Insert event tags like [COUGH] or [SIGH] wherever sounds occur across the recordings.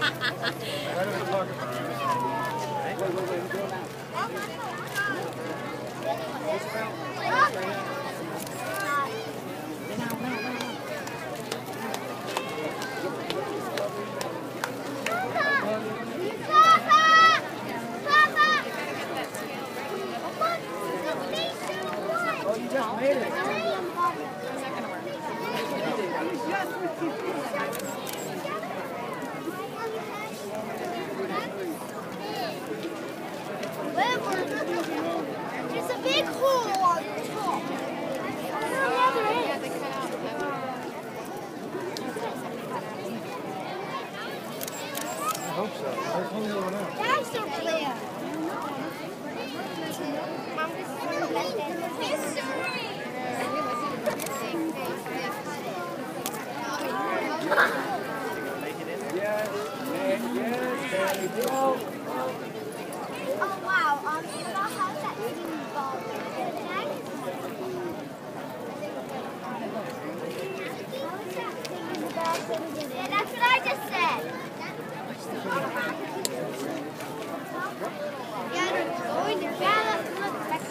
would like to make a cross, the rocks are not. Is that There's a big hole on the top. There. I hope so. One out. That's the player. Mom, this is one of the best Oh wow, um, you know how that singing ball Yeah, that's what I just said. Yeah, it's going to gallop. Look, that's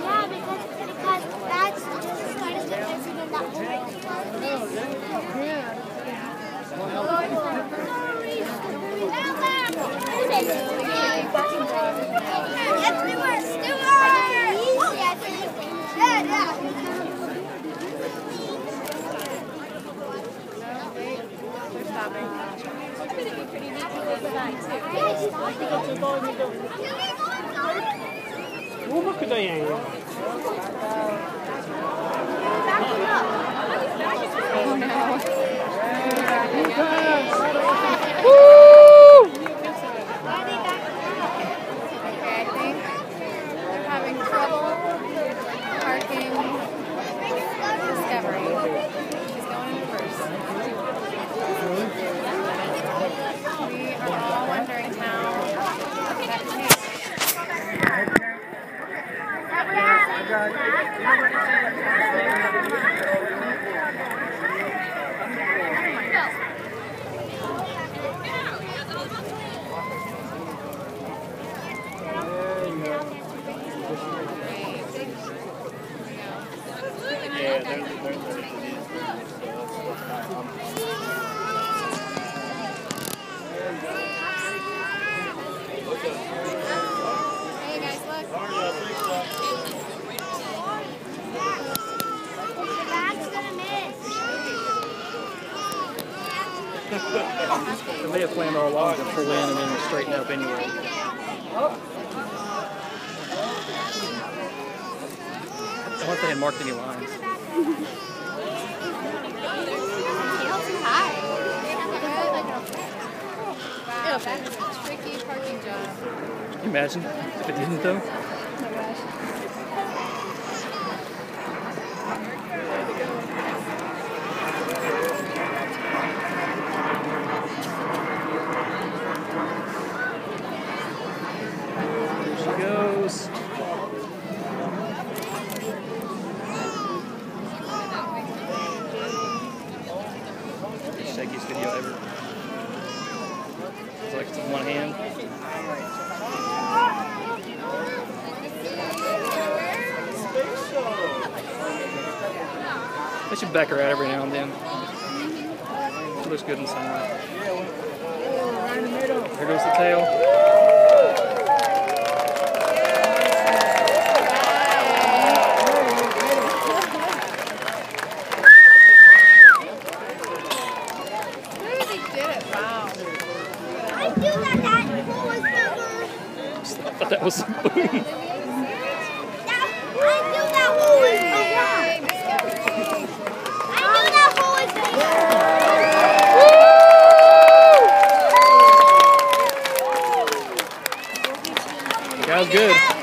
Yeah, because, because that's just kind of different in that Everywhere, Stuart! Yeah, yeah. Hoeveel kun je heen? Okay, I think they're having trouble parking Discovery. She's going in first. We are all wondering how that came. Yeah, They may have planned all along to pull in and then straighten up anyway. I wonder if they had marked any lines. Wow, that is a tricky parking job. Can you imagine if it didn't though? Video ever. It's like it's in one hand. They should back her out every now and then. She looks good in sunlight. There goes the tail. thought that was a booty. [LAUGHS] That was good.